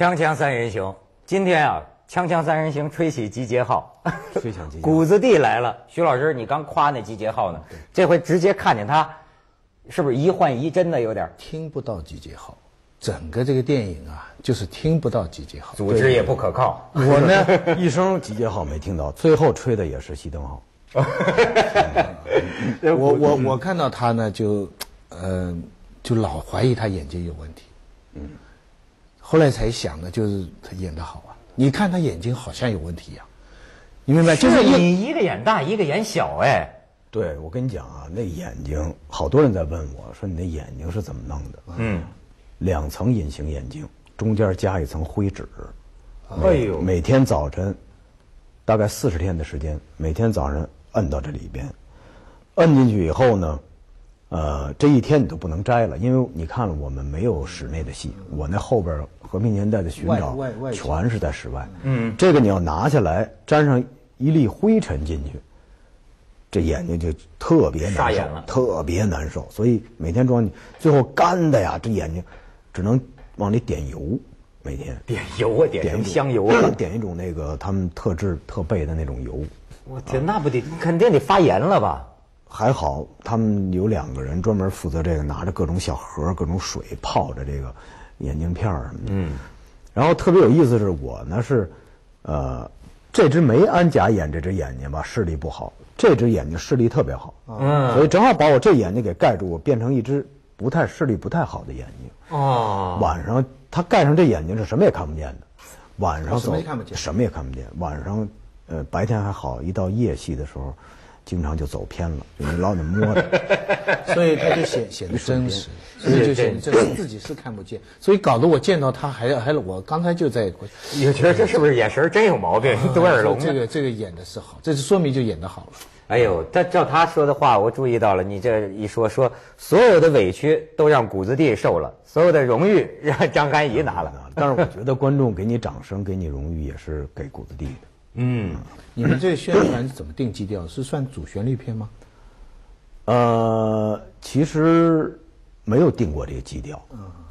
锵锵三人行，今天啊，锵锵三人行吹起集结号，非常积极。谷子地来了。徐老师，你刚夸那集结号呢，这回直接看见他，是不是一换一真的有点听不到集结号，整个这个电影啊，就是听不到集结号。组织也不可靠？我呢，一声集结号没听到，最后吹的也是熄灯号。我我我看到他呢，就，呃，就老怀疑他眼睛有问题。嗯。后来才想呢，就是他演的好啊。你看他眼睛好像有问题一样，你明白？就是你一个眼大，一个眼小，哎，对，我跟你讲啊，那眼睛，好多人在问我说你那眼睛是怎么弄的？嗯，两层隐形眼镜，中间加一层灰纸。哎呦，每天早晨，大概四十天的时间，每天早晨摁到这里边，摁进去以后呢，呃，这一天你都不能摘了，因为你看了我们没有室内的戏，我那后边《和平年代》的寻找全是在室外。嗯，这个你要拿下来，沾上一粒灰尘进去，这眼睛就特别难受特别难受。所以每天装，最后干的呀，这眼睛只能往里点油，每天点油啊，点什么点香油啊！点一种那个他们特制特备的那种油。我天，那不得肯定得发炎了吧？还好，他们有两个人专门负责这个，拿着各种小盒、各种水泡着这个眼镜片儿什么的。嗯，然后特别有意思的是，我呢是，呃，这只没安假眼这只眼睛吧视力不好，这只眼睛视力特别好。嗯所以正好把我这眼睛给盖住，我变成一只不太视力不太好的眼睛。哦，晚上他盖上这眼睛是什么也看不见的，晚上哦什么也看不见什么也看不见。晚上，呃，白天还好，一到夜戏的时候，经常就走偏了，就 你老得摸着。所以他就显显得真实，所以就显得真实，自己是看不见，所以搞得我见到他还还我刚才就在，也觉得这是不是眼神真有毛病？多耳龙？这个这个演的是好，这是说明就演的好了。哎呦，他照他说的话，我注意到了。你这一说说，所有的委屈都让谷子地受了，所有的荣誉让张涵予拿了。但是我觉得观众给你掌声、给你荣誉，也是给谷子地的。嗯，你们这宣传是怎么定基调？是算主旋律片吗？呃，其实没有定过这个基调，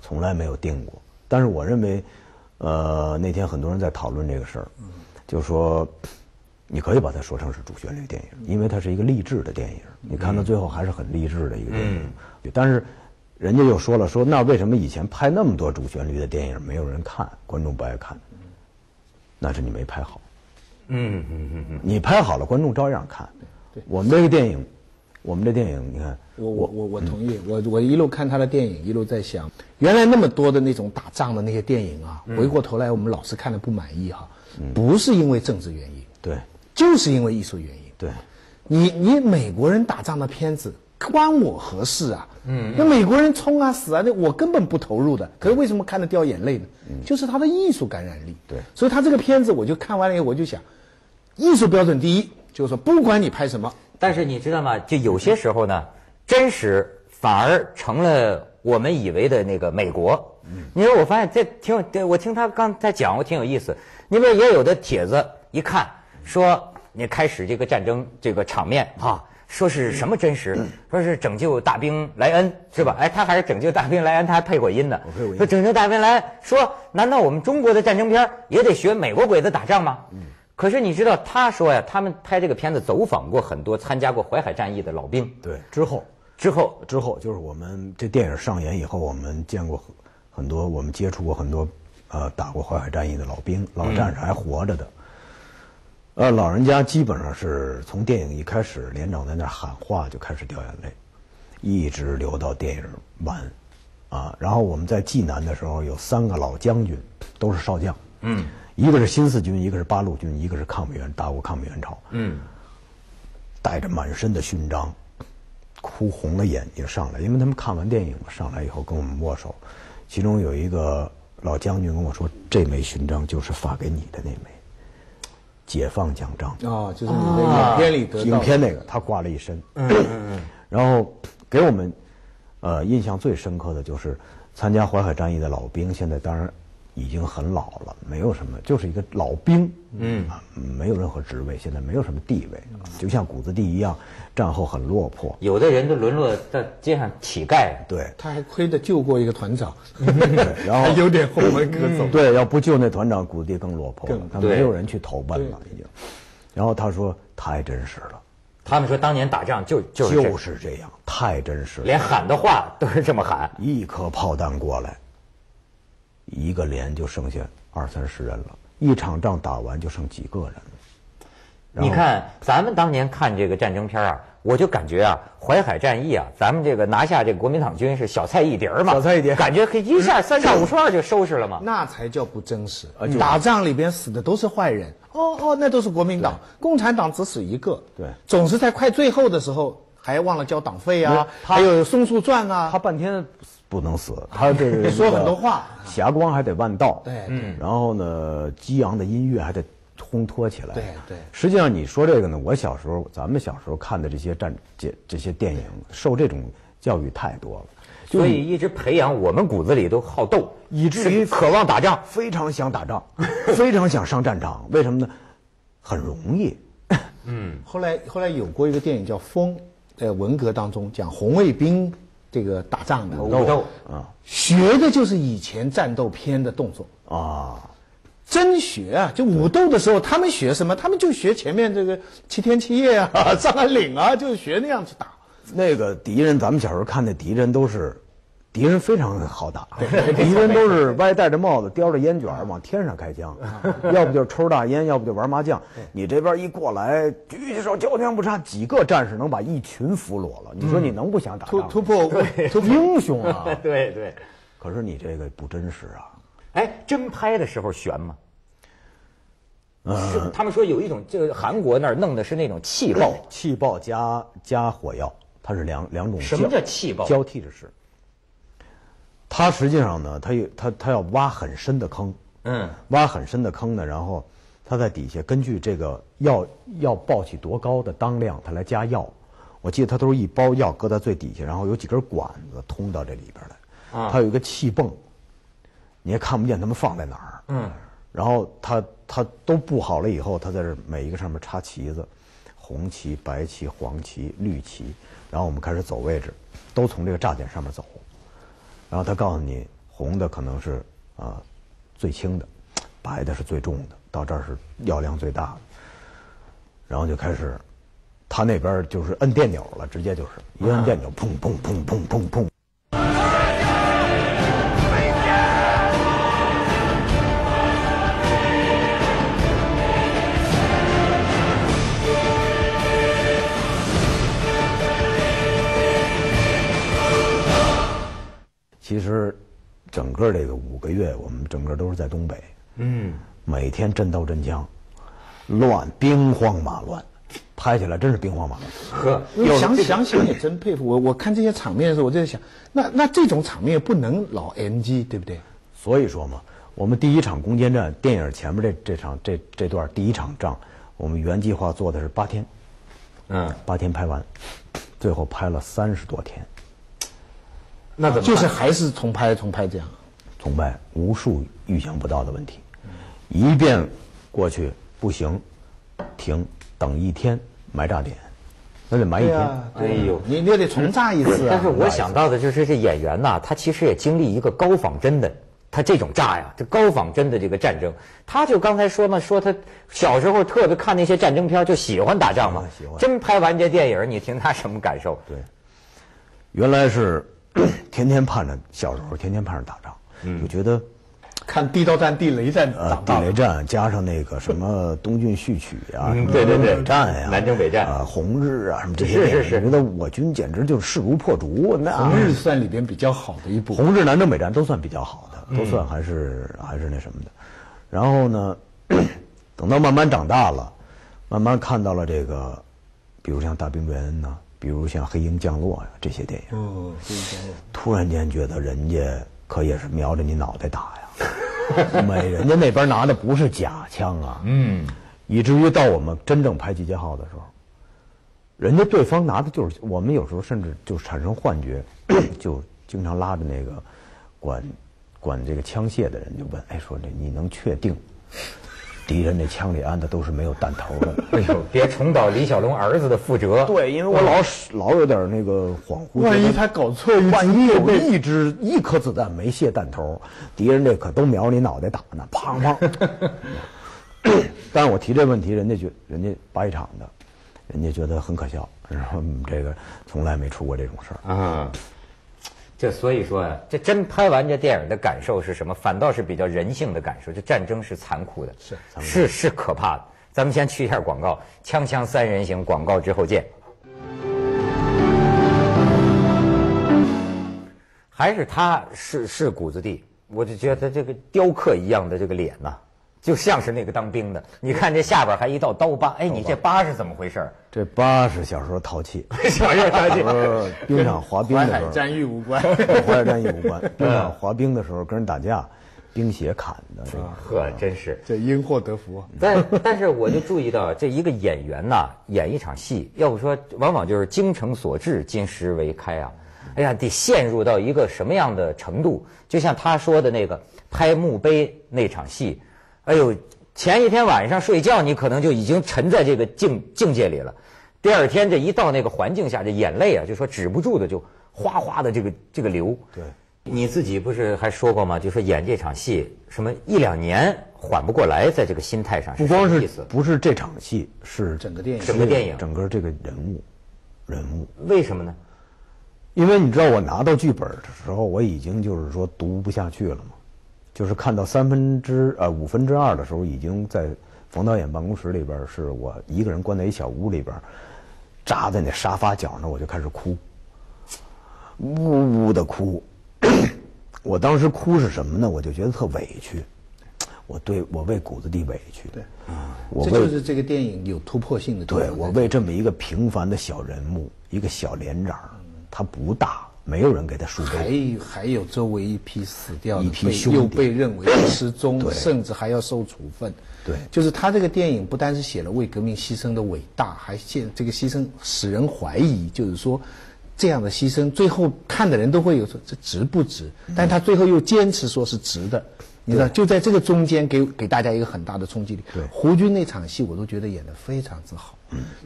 从来没有定过。但是我认为，呃，那天很多人在讨论这个事儿，就说你可以把它说成是主旋律电影，因为它是一个励志的电影。你看到最后还是很励志的一个电影。但是人家又说了，说那为什么以前拍那么多主旋律的电影没有人看，观众不爱看？那是你没拍好。嗯嗯嗯嗯，你拍好了，观众照样看。对我们这个电影，我们这电影，你看，我我我我同意，我我一路看他的电影，一路在想，原来那么多的那种打仗的那些电影啊，回过头来我们老是看的不满意哈，不是因为政治原因，对就是因为艺术原因。对，你你美国人打仗的片子关我何事啊？嗯，那美国人冲啊死啊，那我根本不投入的。可是为什么看得掉眼泪呢？就是他的艺术感染力。对所以他这个片子我就看完了以后，我就想，艺术标准第一，就是说不管你拍什么，但是你知道吗？就有些时候呢，真实反而成了我们以为的那个美国。你说，我发现这挺有，对我听他刚才讲，我挺有意思。你比如也有的帖子一看说，你开始这个战争这个场面啊，说是什么真实？说是拯救大兵莱恩是吧？哎，他还是拯救大兵莱恩，他还配过音呢。配过音说拯救大兵莱恩，说难道我们中国的战争片也得学美国鬼子打仗吗？可是你知道，他说呀，他们拍这个片子走访过很多参加过淮海战役的老兵，对，之后。之后。之后就是我们这电影上演以后，我们见过很很多，我们接触过很多，呃，打过淮海战役的老兵、老战士还活着的。呃，老人家基本上是从电影一开始，连长在那喊话就开始掉眼泪，一直流到电影完，啊，然后我们在济南的时候有三个老将军，都是少将，嗯，一个是新四军，一个是八路军，一个是抗美援打过抗美援朝，嗯，带着满身的勋章，哭红了眼睛上来，因为他们看完电影嘛，上来以后跟我们握手，其中有一个老将军跟我说，这枚勋章就是发给你的那枚，解放奖章。啊，就是你的影片里得到的影片那个，他挂了一身。嗯嗯 然后给我们，呃，印象最深刻的就是参加淮海战役的老兵，现在当然已经很老了，没有什么，就是一个老兵，嗯，没有任何职位，现在没有什么地位，就像谷子地一样，战后很落魄。有的人都沦落到街上乞丐。对，他还亏得救过一个团长，然后 还有点后门可走。对，要不救那团长，谷子地更落魄了，他没有人去投奔了，已经。然后他说太真实了，他们说当年打仗就就是就是这样，太真实了。连喊的话都是这么喊。一颗炮弹过来，一个连就剩下二三十人了，一场仗打完就剩几个人了。你看，咱们当年看这个战争片啊，我就感觉啊，淮海战役啊，咱们这个拿下这个国民党军是小菜一碟儿嘛，小菜一碟感觉可以一下三下五除二就收拾了嘛。那才叫不真实打仗里边死的都是坏人，哦哦，那都是国民党，共产党只死一个。对总是在快最后的时候还忘了交党费啊，还有松树传啊。他半天不能死，他 这个说很多话。霞光还得万道，对对。然后呢，激昂的音乐还得烘托起来，对对。实际上你说这个呢，我小时候咱们小时候看的这些战这这些电影，受这种教育太多了，所以一直培养我们骨子里都好斗，以至于渴望打仗。非常想打仗，非常想上战场，为什么呢？很容易，嗯。后来后来有过一个电影叫《风》，在文革当中讲红卫兵这个打仗的，武斗啊学的就是以前战斗片的动作。啊，真学啊！就武斗的时候，他们学什么？他们就学前面这个七天七夜啊、张安岭啊，就学那样去打。那个敌人，咱们小时候看那敌人都是，敌人非常好打，敌人都是歪戴着帽子，叼着烟卷儿往天上开枪，要不就是抽大烟，要不就玩麻将。你这边一过来，举起手，交枪不差，几个战士能把一群俘虏了。你说你能不想打？突突破突破英雄啊！对对。可是你这个不真实啊。哎，真拍的时候悬吗？是他们说有一种，这个韩国那儿弄的是那种气爆，气爆加加火药，它是两两种。什么叫气爆交替着使。它实际上呢，它有它它要挖很深的坑，嗯，挖很深的坑呢，然后它在底下根据这个药要爆起多高的当量，它来加药。我记得它都是一包药搁在最底下，然后有几根管子通到这里边来，啊。它有一个气泵，你也看不见他们放在哪儿，嗯，然后它它都布好了以后，它在这每一个上面插旗子，红旗、白旗、黄旗、绿旗，然后我们开始走位置，都从这个炸点上面走，然后他告诉你，红的可能是啊、最轻的，白的是最重的，到这儿是药量最大的，然后就开始，他那边就是摁电钮了，直接就是一摁电钮，砰砰砰砰砰砰。其实，整个这个五个月，我们整个都是在东北，嗯，每天真刀真枪，乱，兵荒马乱，拍起来真是兵荒马乱。呵，你想想想也真佩服我。我看这些场面的时候，我就在想，那那这种场面不能老 NG，对不对？所以说嘛，我们第一场攻坚战，电影前面这这场这这段第一场仗，我们原计划做的是八天，嗯，八天拍完，最后拍了三十多天，那怎么就是还是重拍重拍这样。重拍无数预想不到的问题，一遍过去不行，停，等一天埋炸点，那得埋一天。哎呦你你也得重炸一次啊！但是我想到的就是这演员呐，他其实也经历一个高仿真的，他这种炸呀，这高仿真的这个战争，他就刚才说嘛，说他小时候特别看那些战争片，就喜欢打仗嘛啊 喜欢，真拍完这电影，你听他什么感受？对，原来是 天天盼着，小时候天天盼着打仗，就觉得看地道战、地雷战呃地雷战加上那个什么东郡序曲啊，嗯什么对对对北战呀，南征北战啊，红日啊，什么这些是电影是是觉得我军简直就是势如破竹。那红日算里边比较好的一部。红日南征北战都算比较好嗯的，都算还是还是那什么的。然后呢，等到慢慢长大了，慢慢看到了这个，比如像《大兵瑞恩》呐，比如像《黑鹰降落》呀这些电影，突然间觉得人家可也是瞄着你脑袋打呀，美人家那边拿的不是假枪啊，嗯，以至于到我们真正拍集结号的时候，人家对方拿的就是我们有时候甚至就产生幻觉，就经常拉着那个管管这个枪械的人就问，哎，说这你能确定敌人那枪里安的都是没有弹头的？哎呦，别重蹈李小龙儿子的覆辙。对，因为我老是老有点那个恍惚，万一他搞错一万一有一支一颗子弹没卸弹头，敌人这可都瞄你脑袋打呢，砰砰。但是我提这问题，人家觉人家八一厂的，人家觉得很可笑，然后嗯这个从来没出过这种事儿。啊，这所以说呀，这真拍完这电影的感受是什么？反倒是比较人性的感受。这战争是残酷的，是是是可怕的。咱们先去一下广告，锵锵三人行广告之后见。还是他是是骨子地，我就觉得这个雕刻一样的这个脸呐、就像是那个当兵的。你看这下边还一道刀疤，哎，你这疤是怎么回事？这疤是小时候淘气，小时候淘气冰场滑冰的 时候，战役无关。跟淮海战役无关。冰场滑冰的时候跟人打架，冰鞋砍的这。呵，真是。这因祸得福。但但是我就注意到，这一个演员呐，演一场戏，要不说往往就是精诚所至，金石为开啊。哎呀，得陷入到一个什么样的程度？就像他说的那个拍墓碑那场戏，哎呦，前一天晚上睡觉，你可能就已经沉在这个境境界里了。第二天这一到那个环境下，这眼泪啊，就说止不住的就哗哗的这个这个流。对，你自己不是还说过吗？就说演这场戏，什么一两年缓不过来，在这个心态上不光是？不是这场戏，是整个电影整个电影整个这个人物，人物。为什么呢？因为你知道，我拿到剧本的时候，我已经就是说读不下去了嘛，就是看到三分之呃五分之二的时候，已经在冯导演办公室里边，是我一个人关在一小屋里边，扎在那沙发角那，我就开始哭，呜呜的哭。我当时哭是什么呢？我就觉得特委屈，我对我为谷子地委屈。对，我这就是这个电影有突破性的对我为这么一个平凡的小人物，一个小连长，他不大，没有人给他树还。有还有周围一批死掉的，一批被兄弟又被认为是失踪，甚至还要受处分。对就是他这个电影不单是写了为革命牺牲的伟大，还现这个牺牲使人怀疑，就是说这样的牺牲，最后看的人都会有说这值不值？但他最后又坚持说是值的。你知道，就在这个中间给给大家一个很大的冲击力。对胡军那场戏我都觉得演得非常之好，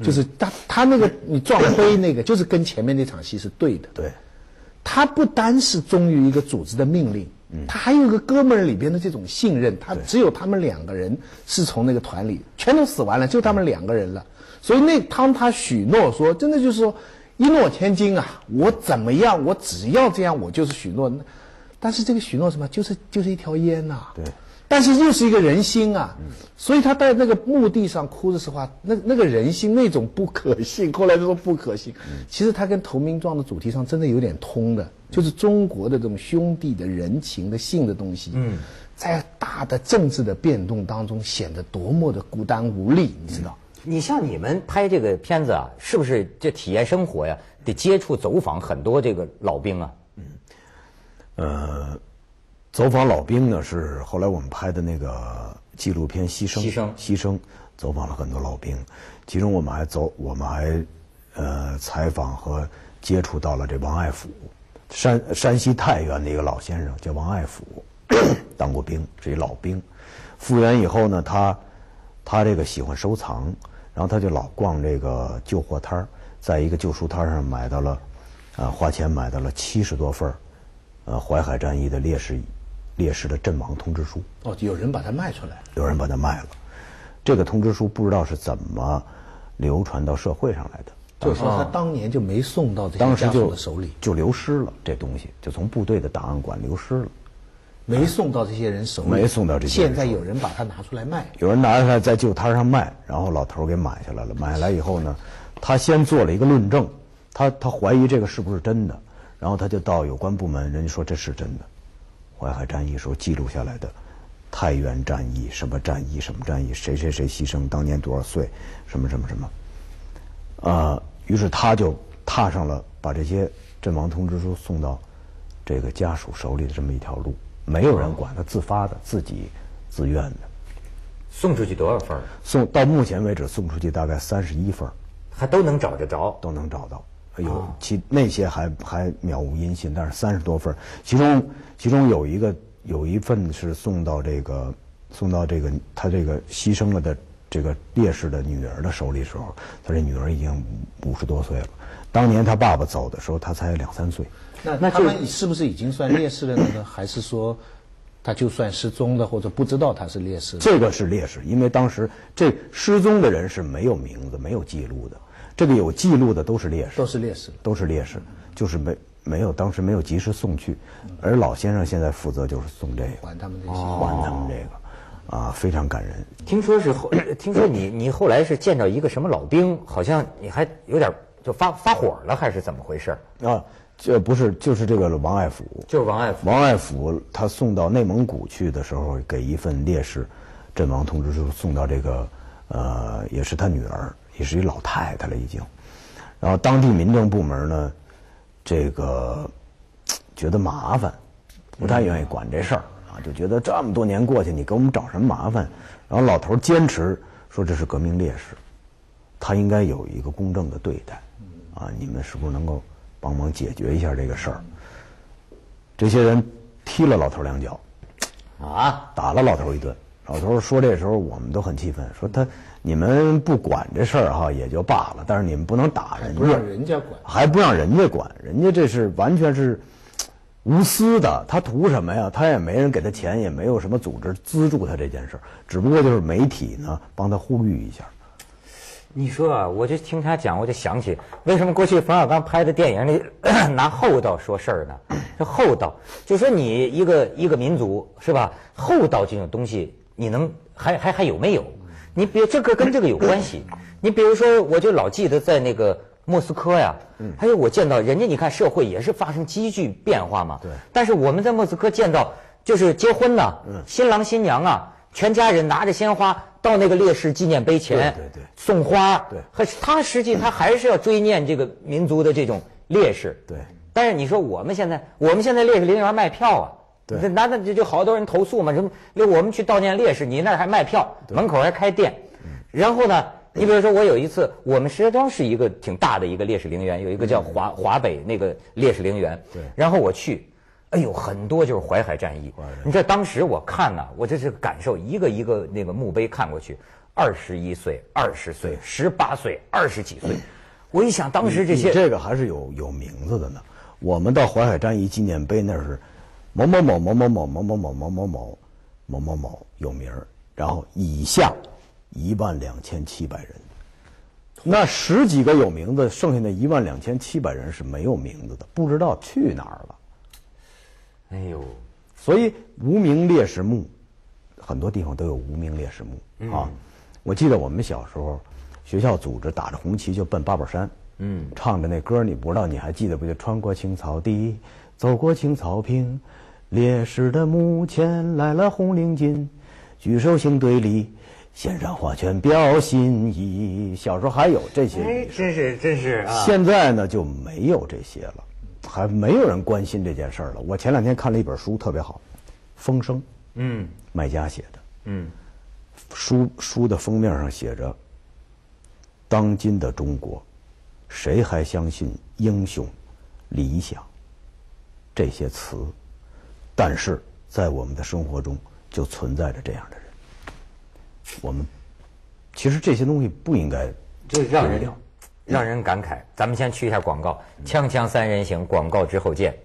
就是他他那个你撞飞那个，就是跟前面那场戏是对的。对，他不单是忠于一个组织的命令，他还有一个哥们儿里边的这种信任。他只有他们两个人是从那个团里全都死完了，就他们两个人了。所以那当他许诺说，真的就是说一诺千金啊，我怎么样，我只要这样，我就是许诺。但是这个许诺什么，就是就是一条烟呐、对。但是又是一个人心啊，所以他在那个墓地上哭的时候啊，那那个人心那种不可信，后来就说不可信。其实他跟投名状的主题上真的有点通的，就是中国的这种兄弟的人情的性的东西，嗯，在大的政治的变动当中显得多么的孤单无力，你知道？你像你们拍这个片子啊，是不是这体验生活呀？得接触走访很多这个老兵啊？呃，走访老兵呢是后来我们拍的那个纪录片《牺牲》，牺牲牺牲，走访了很多老兵，其中我们还走，我们还呃采访和接触到了这王爱甫，山山西太原的一个老先生叫王爱甫，当过兵，是一老兵，复员以后呢，他他这个喜欢收藏，然后他就老逛这个旧货摊儿，在一个旧书摊上买到了，啊、花钱买到了七十多份儿呃，淮海战役的烈士烈士的阵亡通知书，哦，有人把它卖出来，有人把它卖了。这个通知书不知道是怎么流传到社会上来的，就是说他当年就没送到这些家属当时就的手里，就流失了，这东西就从部队的档案馆流失了。没送到这些人手里，没送到这些人现在有人把它拿出来卖，有人拿出来在旧摊上卖，然后老头儿给买下来了。买下来以后呢，他先做了一个论证，他他怀疑这个是不是真的，然后他就到有关部门，人家说这是真的，淮海战役时候记录下来的，太原战役什么战役什么战役，谁谁谁牺牲，当年多少岁，什么什么什么，呃，于是他就踏上了把这些阵亡通知书送到这个家属手里的这么一条路，没有人管他，自发的，自己自愿的。送出去多少份儿？送到目前为止送出去大概三十一份儿还都能找得着。都能找到，有其那些还还渺无音信，但是三十多份其中其中有一个有一份是送到这个送到这个他这个牺牲了的这个烈士的女儿的手里时候，他这女儿已经五十多岁了。当年他爸爸走的时候，他才两三岁。那那他们是不是已经算烈士了呢？还是说他就算失踪的或者不知道他是烈士？这个是烈士，因为当时这失踪的人是没有名字、没有记录的，这个有记录的都是烈士，都是烈士，都是烈士，就是没没有当时没有及时送去，而老先生现在负责就是送这个，还他们这些，还他们这个，啊，非常感人。听说是后，听说你你后来是见着一个什么老兵，好像你还有点就发发火了，还是怎么回事？啊，这不是就是这个王爱甫，就是王爱甫。王爱甫他送到内蒙古去的时候，给一份烈士阵亡通知书送到这个，呃，也是他女儿，也是一老太太了已经。然后当地民政部门呢，这个觉得麻烦，不太愿意管这事儿啊，就觉得这么多年过去，你给我们找什么麻烦？然后老头坚持说这是革命烈士，他应该有一个公正的对待，啊，你们是不是能够帮忙解决一下这个事儿？这些人踢了老头两脚，啊，打了老头一顿。老头说这时候我们都很气愤，说他你们不管这事儿哈也就罢了，但是你们不能打人家，不让人家管，还不让人家管，人家这是完全是无私的，他图什么呀？他也没人给他钱，也没有什么组织资助他这件事儿，只不过就是媒体呢帮他呼吁一下。你说啊，我就听他讲，我就想起为什么过去冯小刚拍的电影里 拿厚道说事儿呢？这厚道，就说你一个一个民族是吧？厚道这种东西，你能还还还有没有？你别这个跟这个有关系。你比如说，我就老记得在那个莫斯科呀，还有我见到人家，你看社会也是发生急剧变化嘛。对。但是我们在莫斯科见到，就是结婚呢，新郎新娘啊，全家人拿着鲜花到那个烈士纪念碑前，对对对送花。对还是他实际他还是要追念这个民族的这种烈士。对但是你说我们现在，我们现在烈士陵园卖票啊，对那那那就就好多人投诉嘛，什么我们去悼念烈士，你那儿还卖票，门口还开店，然后呢，你比如说我有一次，我们石家庄是一个挺大的一个烈士陵园，有一个叫华华北那个烈士陵园，对然后我去。哎呦，很多就是淮海战役。你知道当时我看呢，我这是感受一个一个那个墓碑看过去，二十一岁、二十岁、十八岁、二十几岁，我一想当时这些这个还是有有名字的呢。我们到淮海战役纪念碑那儿是某某某某某某某某某某某某某某某有名儿，然后以下一万两千七百人。那十几个有名字，剩下那一万两千七百人是没有名字的，不知道去哪儿了。哎呦，所以无名烈士墓，很多地方都有无名烈士墓啊。我记得我们小时候，学校组织打着红旗就奔八宝山，嗯，唱着那歌，你不知道你还记得不？就穿过青草地，走过青草坪，烈士的墓前来了红领巾，举手行队礼，献上花圈表心意。小时候还有这些哎，真是真是啊！现在呢就没有这些了，还没有人关心这件事儿了。我前两天看了一本书，特别好，《风声》，嗯麦家写的。嗯，书书的封面上写着：“当今的中国，谁还相信英雄、理想这些词？但是在我们的生活中，就存在着这样的人。我们其实这些东西不应该这让人掉让人感慨。咱们先去一下广告，锵锵三人行，广告之后见。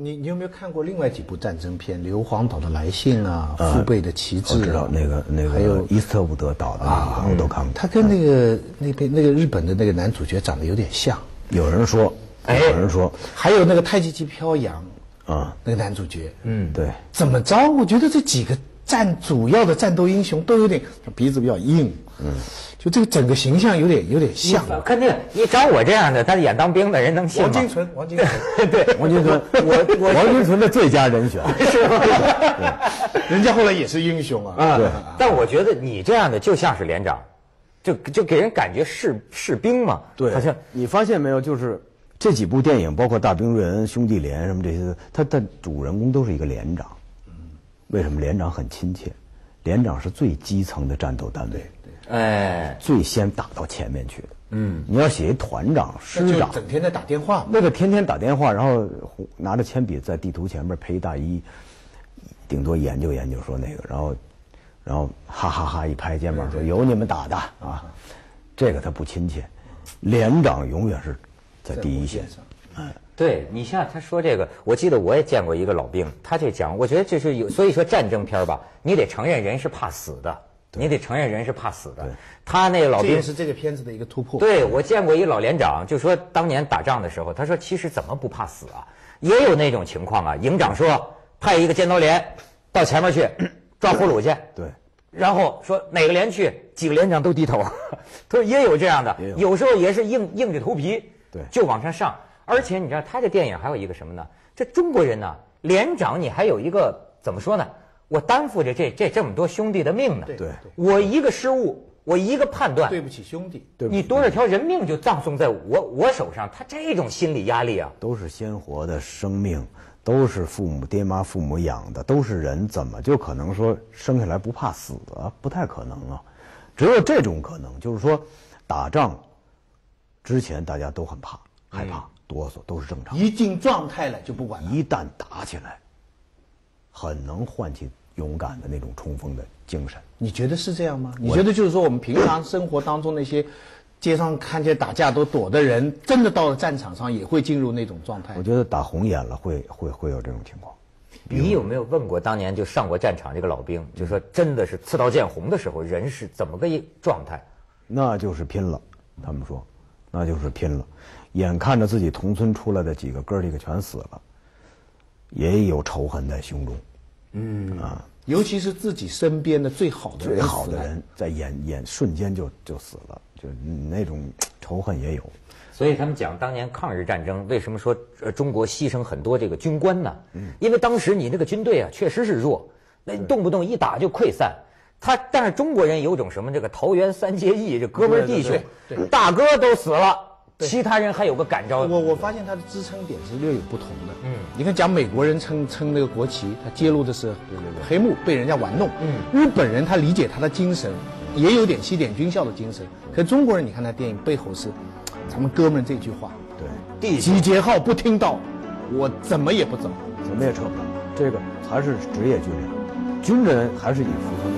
你你有没有看过另外几部战争片？硫磺岛的来信啊，父辈的旗帜、啊，我知道那个那个还有伊斯特伍德岛的那个我都看过。他跟那个那边那个日本的那个男主角长得有点像，有人说，哎有人说还有那个太极旗飘扬，啊，那个男主角，嗯，对，怎么着？我觉得这几个战主要的战斗英雄都有点鼻子比较硬，嗯，就这个整个形象有点有点像。肯定，你找我这样的，他演当兵的人能信吗？王金存，王金存，对，王金存，我我王金存的最佳人选。是吗？人家后来也是英雄啊。啊，但我觉得你这样的就像是连长，就就给人感觉士士兵嘛，对，好像你发现没有，就是这几部电影，包括《大兵瑞恩》《兄弟连》什么这些，他的主人公都是一个连长。为什么连长很亲切？连长是最基层的战斗单位，哎，最先打到前面去的。嗯，你要写一团长、师长，整天在打电话。那个天天打电话，然后拿着铅笔在地图前面配一大衣，顶多研究研究说那个，然后，然后哈哈哈一拍肩膀说有你们打的啊，这个他不亲切，连长永远是在第一线。上，对你像他说这个，我记得我也见过一个老兵，他就讲，我觉得这是有，所以说战争片儿吧，你得承认人是怕死的，你得承认人是怕死的。他那个老兵是这个片子的一个突破。对，我见过一老连长，就说当年打仗的时候，他说其实怎么不怕死啊？也有那种情况啊。营长说派一个尖刀连到前面去抓俘虏去，对，然后说哪个连去，几个连长都低头。他说也有这样的也，有。有时候也是硬硬着头皮，对。就往上上。而且你知道他这电影还有一个什么呢？这中国人呢，连长你还有一个怎么说呢？我担负着这这这么多兄弟的命呢。对对。我一个失误，我一个判断，对不起兄弟，对你多少条人命就葬送在我我手上，他这种心理压力啊，都是鲜活的生命，都是父母爹妈父母养的，都是人，怎么就可能说生下来不怕死啊？不太可能啊，只有这种可能，就是说，打仗之前大家都很怕、害怕、哆嗦，都是正常。一进状态了就不管了。一旦打起来，很能唤起勇敢的那种冲锋的精神。你觉得是这样吗？你觉得就是说我们平常生活当中那些街上看见打架都躲的人，真的到了战场上也会进入那种状态我？觉得打红眼了会会会有这种情况。你有没有问过当年就上过战场这个老兵，就说真的是刺刀见红的时候，人是怎么个一状态？那就是拼了，他们说，那就是拼了。眼看着自己同村出来的几个哥儿几个全死了，也有仇恨在胸中。嗯啊，尤其是自己身边的最好的人最好的人在眼眼瞬间就就死了，就那种仇恨也有。所以他们讲当年抗日战争为什么说呃中国牺牲很多这个军官呢？嗯，因为当时你那个军队啊确实是弱，那动不动一打就溃散。他但是中国人有种什么这个桃园三结义，这哥们儿弟兄大哥都死了，其他人还有个感召。我我发现他的支撑点是略有不同的。嗯，你看讲美国人撑撑那个国旗，他揭露的是黑幕被人家玩弄。嗯，日本人他理解他的精神，也有点西点军校的精神。可中国人，你看他电影背后是 咱们哥们这句话：对，集结号不听到，我怎么也不走。怎么也撤不了。这个还是职业军人，军人还是以服从命